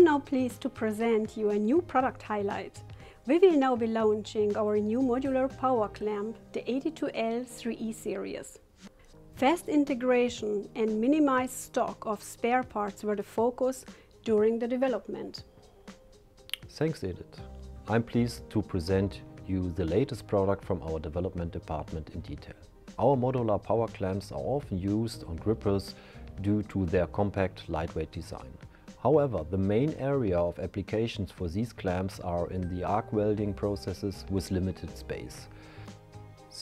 now pleased to present you a new product highlight. We will now be launching our new modular power clamp, the 82L 3E series. Fast integration and minimized stock of spare parts were the focus during the development. Thanks Edith. I'm pleased to present you the latest product from our development department in detail. Our modular power clamps are often used on grippers due to their compact, lightweight design. However, the main area of applications for these clamps are in the arc welding processes with limited space.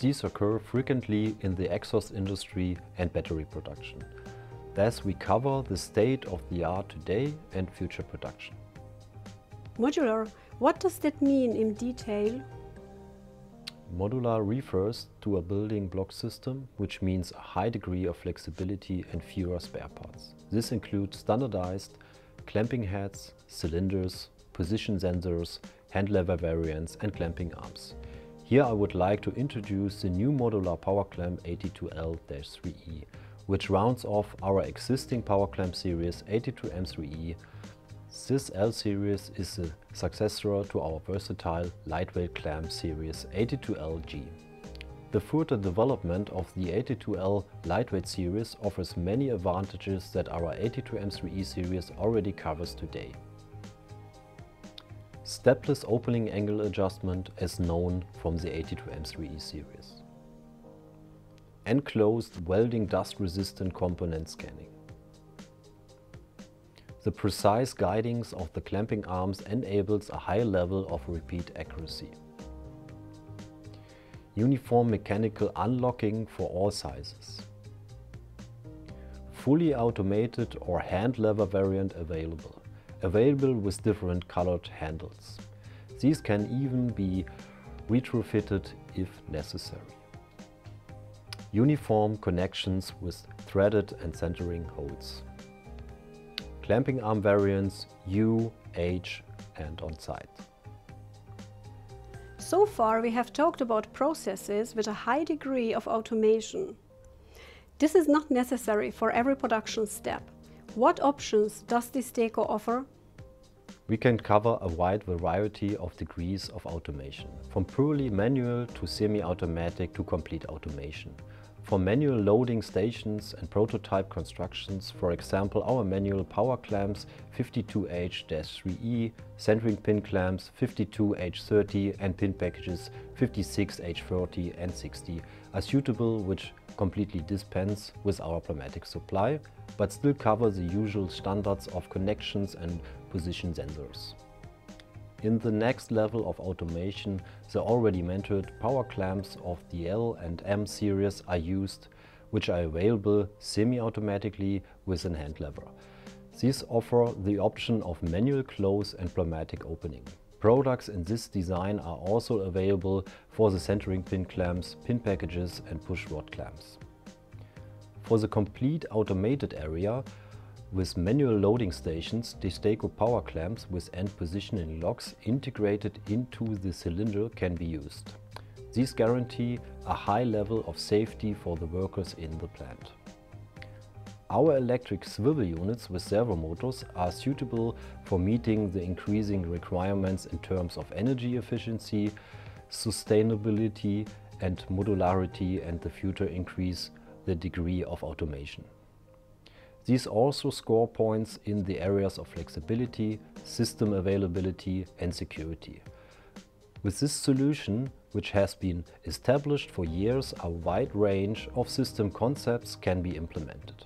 These occur frequently in the exhaust industry and battery production. Thus, we cover the state of the art today and future production. Modular, what does that mean in detail? Modular refers to a building block system, which means a high degree of flexibility and fewer spare parts. This includes standardized clamping heads, cylinders, position sensors, hand lever variants and clamping arms. Here I would like to introduce the new modular power clamp 82L-3E, which rounds off our existing power clamp series 82M3E. This L series is a successor to our versatile lightweight clamp series 82LG. The further development of the 82L lightweight series offers many advantages that our 82M3E series already covers today. Stepless opening angle adjustment as known from the 82M3E series. Enclosed welding dust resistant component scanning. The precise guidings of the clamping arms enables a high level of repeat accuracy uniform mechanical unlocking for all sizes. Fully automated or hand lever variant available, available with different colored handles. These can even be retrofitted if necessary. Uniform connections with threaded and centering holes. Clamping arm variants U, H and on-site. So far we have talked about processes with a high degree of automation. This is not necessary for every production step. What options does this DESTACO offer? We can cover a wide variety of degrees of automation, from purely manual to semi-automatic to complete automation. For manual loading stations and prototype constructions, for example our manual power clamps 52H-3E, centering pin clamps 52H30 and pin packages 56H30 and 60 are suitable which completely dispense with our pneumatic supply, but still cover the usual standards of connections and position sensors. In the next level of automation, the already mentioned power clamps of the L and M series are used, which are available semi-automatically with a hand lever. These offer the option of manual close and pneumatic opening. Products in this design are also available for the centering pin clamps, pin packages and push rod clamps. For the complete automated area, with manual loading stations, DESTACO power clamps with end positioning locks integrated into the cylinder can be used. These guarantee a high level of safety for the workers in the plant. Our electric swivel units with servo motors are suitable for meeting the increasing requirements in terms of energy efficiency, sustainability and modularity and the future increase the degree of automation. These also score points in the areas of flexibility, system availability and security. With this solution, which has been established for years, a wide range of system concepts can be implemented.